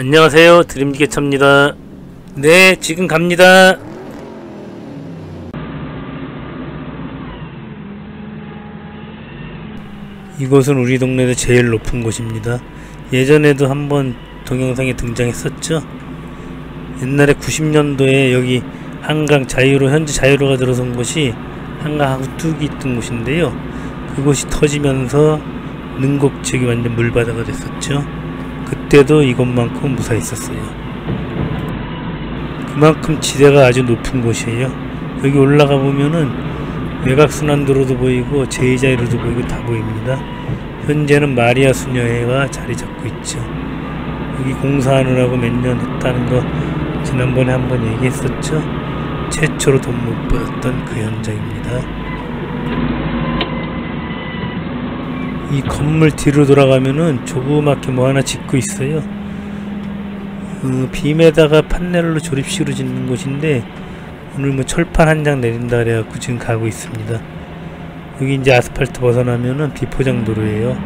안녕하세요. 드림지게차입니다. 네 지금 갑니다. 이곳은 우리 동네에서 제일 높은 곳입니다. 예전에도 한번 동영상에 등장했었죠? 옛날에 90년도에 여기 한강 자유로 현재 자유로가 들어선 곳이 한강하고 뚝이 있던 곳인데요. 그곳이 터지면서 능곡 지역이 완전 물바다가 됐었죠 그때도 이것만큼 무사했었어요. 그만큼 지대가 아주 높은 곳이에요. 여기 올라가 보면은 외곽순환도로도 보이고 제2자이로도 보이고 다 보입니다. 현재는 마리아 수녀회가 자리 잡고 있죠. 여기 공사하느라고 몇 년 했다는 거 지난번에 한번 얘기했었죠. 최초로 돈못 받았던 그 현장입니다 이 건물 뒤로 돌아가면은 조그맣게 뭐 하나 짓고 있어요. 그 빔에다가 판넬로 조립식으로 짓는 곳인데 오늘 뭐 철판 한 장 내린다 그래갖고 지금 가고 있습니다. 여기 이제 아스팔트 벗어나면은 비포장 도로예요.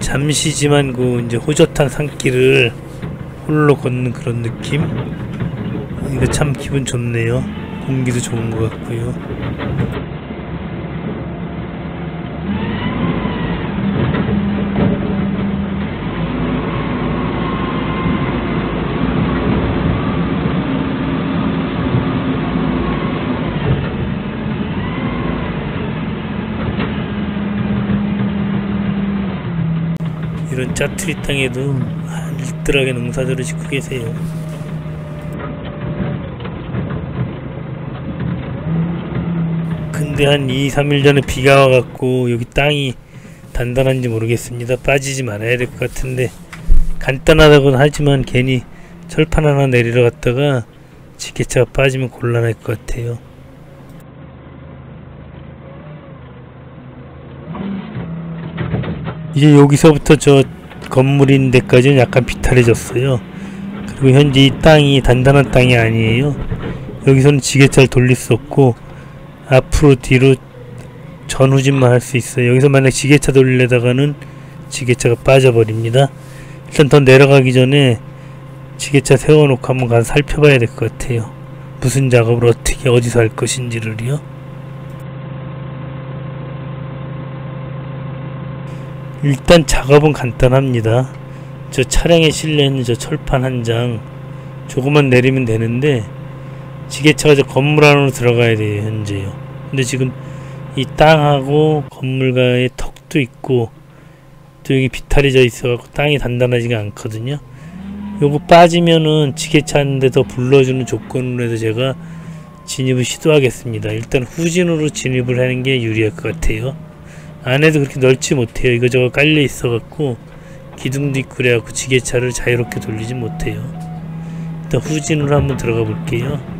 잠시지만 그 이제 호젓한 산길을 홀로 걷는 그런 느낌 이거 참 기분 좋네요 공기도 좋은 것 같고요 이런 짜투리 땅에도 알뜰하게 농사들을 짓고 계세요. 근데 한 2, 3일 전에 비가 와갖고 여기 땅이 단단한지 모르겠습니다. 빠지지 말아야 될 것 같은데 간단하다고는 하지만 괜히 철판 하나 내리러 갔다가 지게차가 빠지면 곤란할 것 같아요. 이제 여기서부터 저 건물인 데까지는 약간 비탈해졌어요. 그리고 현재 이 땅이 단단한 땅이 아니에요. 여기서는 지게차를 돌릴 수 없고 앞으로 뒤로 전후진만 할 수 있어요. 여기서 만약 지게차 돌리려다가는 지게차가 빠져버립니다. 일단 더 내려가기 전에 지게차 세워놓고 한번 가서 살펴봐야 될 것 같아요. 무슨 작업을 어떻게 어디서 할 것인지를요. 일단 작업은 간단합니다. 저 차량에 실려 있는 저 철판 한 장 조금만 내리면 되는데 지게차가 저 건물 안으로 들어가야 돼요 현재요. 근데 지금 이 땅하고 건물가에 턱도 있고 또 여기 비탈이 져 있어갖고 땅이 단단하지가 않거든요. 요거 빠지면은 지게차 한대더 불러주는 조건으로 해서 제가 진입을 시도하겠습니다. 일단 후진으로 진입을 하는 게 유리할 것 같아요. 안에도 그렇게 넓지 못해요. 이거저거 깔려 있어 갖고 기둥도 있고 그래갖고 지게차를 자유롭게 돌리지 못해요. 일단 후진으로 한번 들어가 볼게요.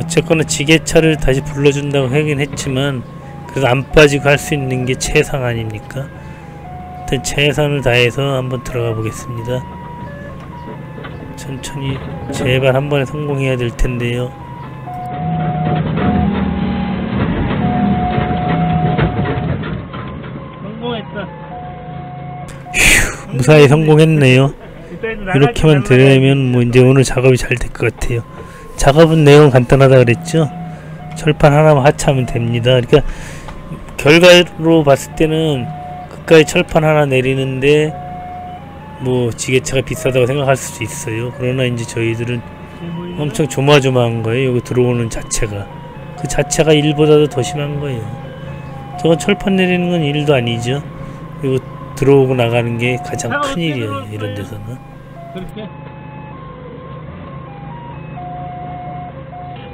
어쨌거나 지게차를 다시 불러준다고 하긴 했지만 그래도 안 빠지고 할 수 있는 게 최상 아닙니까? 일단 최선을 다해서 한번 들어가 보겠습니다. 천천히 제발 한 번에 성공해야 될 텐데요. 성공했다. 휴, 무사히 성공했네요. 이렇게만 되려면 뭐 이제 오늘 작업이 잘 될 것 같아요. 작업은 내용 간단하다 그랬죠? 철판 하나만 하차하면 됩니다. 그러니까 결과로 봤을 때는 그까지 철판 하나 내리는데 뭐 지게차가 비싸다고 생각할 수도 있어요. 그러나 이제 저희들은 엄청 조마조마한 거예요. 여기 들어오는 자체가 그 자체가 일보다도 더 심한 거예요. 저건 철판 내리는 건 일도 아니죠. 그리고 들어오고 나가는 게 가장 큰 일이에요. 이런 데서는.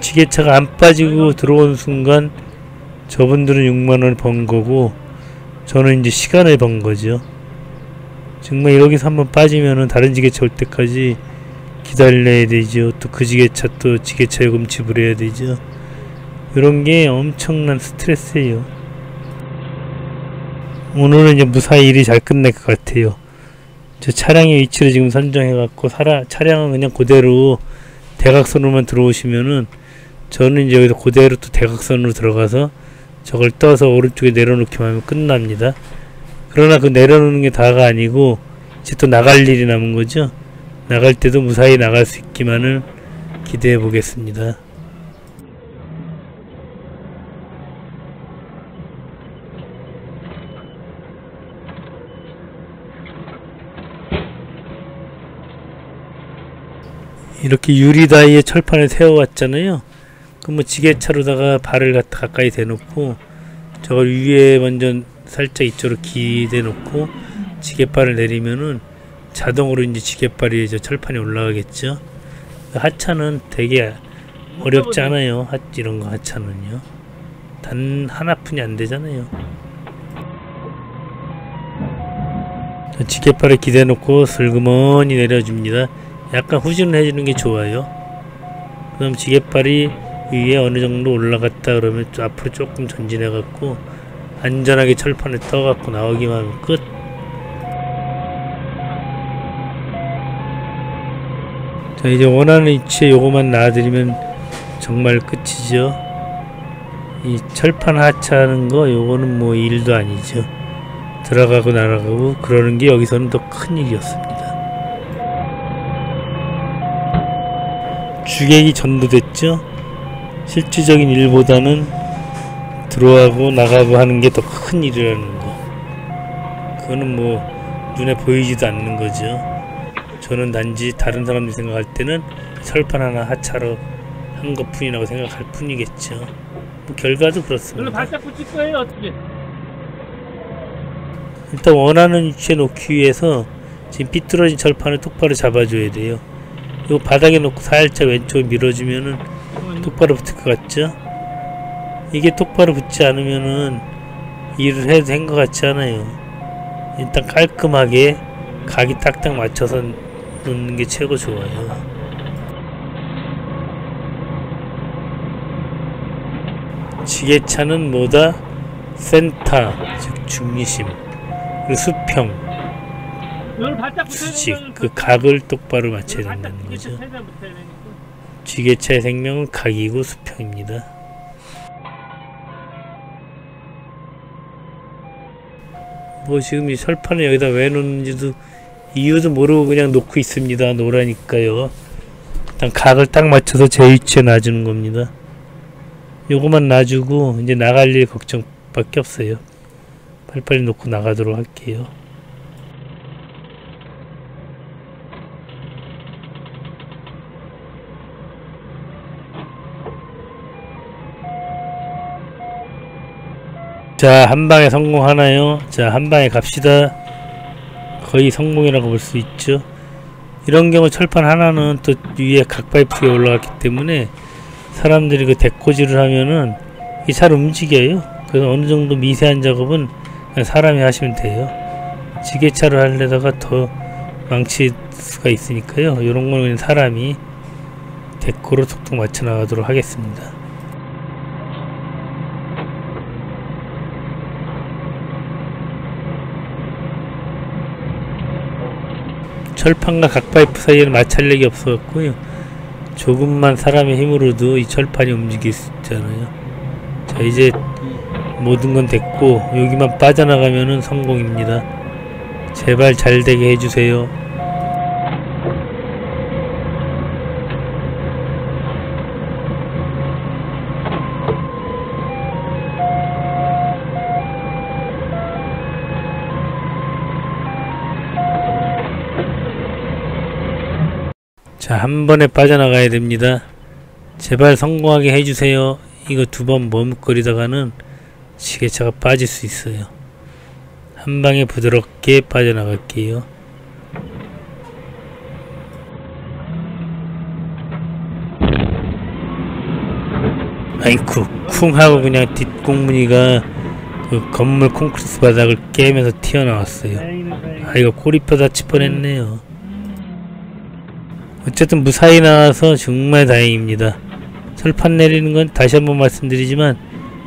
지게차가 안 빠지고 들어온 순간 저분들은 6만원을 번 거고 저는 이제 시간을 번 거죠. 정말 여기서 한번 빠지면은 다른 지게차 올 때까지 기다려야 되죠. 또 그 지게차 또 지게차 요금 지불해야 되죠. 이런 게 엄청난 스트레스예요. 오늘은 이제 무사히 일이 잘 끝날 것 같아요. 저 차량의 위치를 지금 선정해 갖고 사라, 차량은 그냥 그대로 대각선으로만 들어오시면은 저는 이제 여기서 그대로 또 대각선으로 들어가서 저걸 떠서 오른쪽에 내려놓기만 하면 끝납니다. 그러나 그 내려놓는 게 다가 아니고 이제 또 나갈 일이 남은 거죠. 나갈 때도 무사히 나갈 수 있기만을 기대해 보겠습니다. 이렇게 유리다이에 철판을 세워왔잖아요. 그럼 뭐 지게차로다가 발을 갖다 가까이 대놓고 저걸 위에 먼저 살짝 이쪽으로 기대 놓고 지게발을 내리면은 자동으로 이제 지게발이 저 철판에 올라가겠죠. 그 하차는 되게 어렵지 않아요. 하, 이런 거 하차는요. 단 하나뿐이 안 되잖아요. 저 지게발에 기대 놓고 슬그머니 내려줍니다. 약간 후진을 해주는 게 좋아요. 그럼 지게발이 위에 어느 정도 올라갔다 그러면 좀 앞으로 조금 전진해 갖고 안전하게 철판에 떠 갖고 나오기만 하면 끝. 자 이제 원하는 위치에 요거만 놔드리면 정말 끝이죠. 이 철판 하차하는 거 요거는 뭐 일도 아니죠. 들어가고 날아가고 그러는 게 여기서는 더 큰 일이었습니다. 주객이 전도됐죠. 실질적인 일보다는 들어가고 나가고 하는 게 더 큰 일이라는 거. 그거는 뭐 눈에 보이지도 않는 거죠. 저는 단지 다른 사람들이 생각할 때는 철판 하나 하차로 한 것 뿐이라고 생각할 뿐이겠죠. 뭐 결과도 그렇습니다. 발짝 붙일 거예요 어떻게? 일단 원하는 위치에 놓기 위해서 지금 삐뚤어진 철판을 똑바로 잡아줘야 돼요. 이거 바닥에 놓고 살짝 왼쪽에 밀어주면은 똑바로 붙을 것 같죠? 이게 똑바로 붙지 않으면은 일을 해도 된 것 같지 않아요. 일단 깔끔하게 각이 딱딱 맞춰서 놓는 게 최고 좋아요. 지게차는 뭐다? 센터, 즉 중리심, 그리고 수평, 수직, 그 각을 똑바로 맞춰야 된다는 거죠. 지게차의 생명은 각이고 수평입니다. 뭐 지금 이 철판을 여기다 왜 놓는지도 이유도 모르고 그냥 놓고 있습니다. 놓으라니까요. 일단 각을 딱 맞춰서 제 위치에 놔주는 겁니다. 요거만 놔주고 이제 나갈 일 걱정밖에 없어요. 빨리빨리 놓고 나가도록 할게요. 자, 한 방에 성공하나요? 자, 한 방에 갑시다. 거의 성공이라고 볼 수 있죠. 이런 경우 철판 하나는 또 위에 각파이프가 올라갔기 때문에 사람들이 그 데코질을 하면은 이게 잘 움직여요. 그래서 어느 정도 미세한 작업은 사람이 하시면 돼요. 지게차로 하려다가 더 망칠 수가 있으니까요. 이런 거는 사람이 데코로 톡톡 맞춰 나가도록 하겠습니다. 철판과 각파이프 사이에는 마찰력이 없었고요. 조금만 사람의 힘으로도 이 철판이 움직일 수 있잖아요. 자 이제 모든 건 됐고 여기만 빠져나가면은 성공입니다. 제발 잘 되게 해주세요. 자, 한 번에 빠져나가야 됩니다. 제발 성공하게 해주세요. 이거 두 번 머뭇거리다가는 지게차가 빠질 수 있어요. 한 방에 부드럽게 빠져나갈게요. 아이쿠, 쿵 하고 그냥 뒷공무니가 그 건물 콘크리트 바닥을 깨면서 튀어나왔어요. 아, 이거 꼬리뼈 다칠 뻔했네요. 어쨌든 무사히 나와서 정말 다행입니다. 철판 내리는 건 다시 한번 말씀드리지만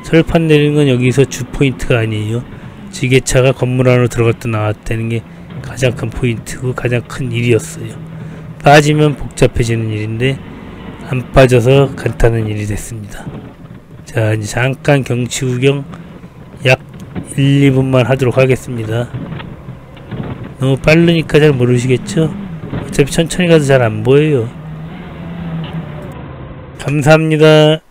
철판 내리는 건 여기서 주 포인트가 아니에요. 지게차가 건물 안으로 들어갔다 나왔다는 게 가장 큰 포인트고 가장 큰 일이었어요. 빠지면 복잡해지는 일인데 안 빠져서 간단한 일이 됐습니다. 자 이제 잠깐 경치 구경 약 1, 2분만 하도록 하겠습니다. 너무 빠르니까 잘 모르시겠죠? 어차피 천천히 가도 잘안 보여요. 감사합니다.